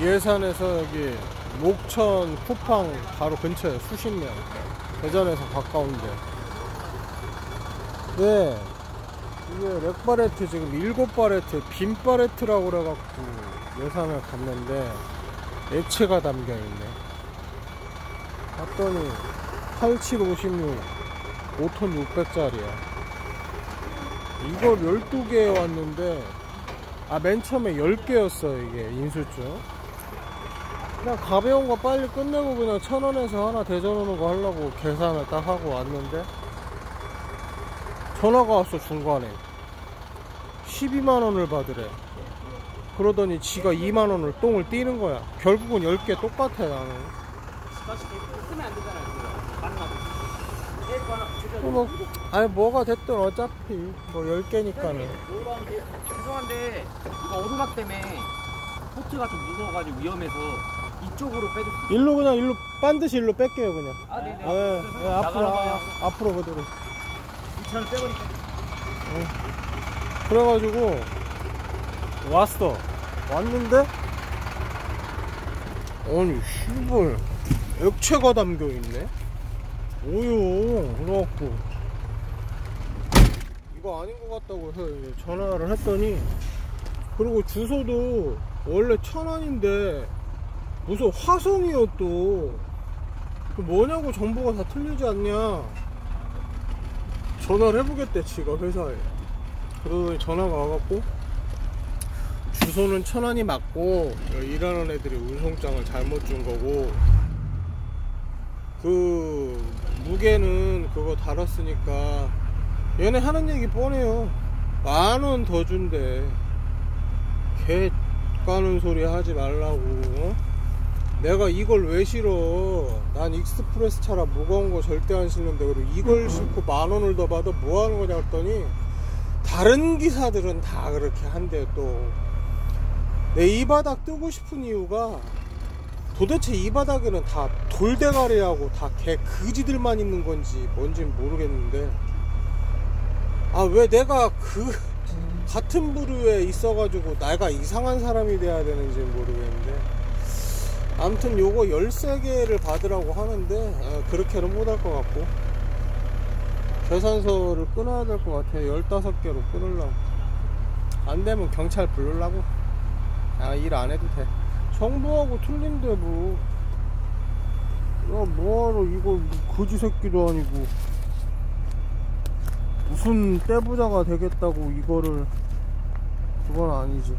예산에서 여기 목천 쿠팡 바로 근처에 수신면 대전에서 가까운데. 네. 이게 렉바레트 지금 일곱 바레트 빈 바레트라고 그래갖고 예산을 갔는데 액체가 담겨있네. 봤더니 8756 5톤 600짜리야. 이걸 12개 왔는데 아 맨 처음에 10개였어 이게 인수증 그냥 가벼운 거 빨리 끝내고 그냥 천 원에서 하나 대전 오는 거 하려고 계산을 딱 하고 왔는데 전화가 왔어 중간에. 12만 원을 받으래. 그러더니 지가 2만 원을 똥을 띄는 거야. 결국은 10개 똑같아 나는. 뭐, 아니 뭐가 됐든 어차피 뭐 10개니까는. 노란데 죄송한데 이거 오르막 때문에 포트가 좀 무거워가지고 위험해서 이쪽으로 수 일로 그냥 일로 반드시 일로 뺄게요 그냥. 아, 네네. 예, 예, 앞으로 아. 앞으로 그대로. 2천원 빼버릴게. 그래가지고 왔어. 왔는데? 아니 씨발. 액체가 담겨 있네? 오요 그래갖고. 이거 아닌 것 같다고 해서 전화를 했더니 그리고 주소도 원래 천안인데 무슨 화성이요 또. 그 뭐냐고 정보가 다 틀리지 않냐. 전화를 해보겠대 지가 회사에. 그러더니 전화가 와갖고 주소는 천안이 맞고 일하는 애들이 운송장을 잘못 준 거고 그 무게는 그거 달았으니까 얘네 하는 얘기 뻔해요. 만 원 더 준대. 개 까는 소리 하지 말라고 어? 내가 이걸 왜 실어? 난 익스프레스 차라 무거운 거 절대 안 싣는데 그리고 이걸 싣고 만 원을 더 받아 뭐 하는 거냐 했더니 다른 기사들은 다 그렇게 한대 또. 내 이 바닥 뜨고 싶은 이유가 도대체 이 바닥에는 다 돌대가리하고 다 개 그지들만 있는 건지 뭔진 모르겠는데. 아 왜 내가 그 같은 부류에 있어가지고 내가 이상한 사람이 돼야 되는지 모르겠는데 아무튼 요거 13개를 받으라고 하는데 아, 그렇게는 못할 것 같고. 계산서를 끊어야 될 것 같아요. 15개로 끊으려고. 안 되면 경찰 부르려고. 아 일 안 해도 돼. 정부하고 틀린데 뭐 야, 뭐하러 이거 뭐 거지 새끼도 아니고. 무슨 떼부자가 되겠다고 이거를. 그건 아니지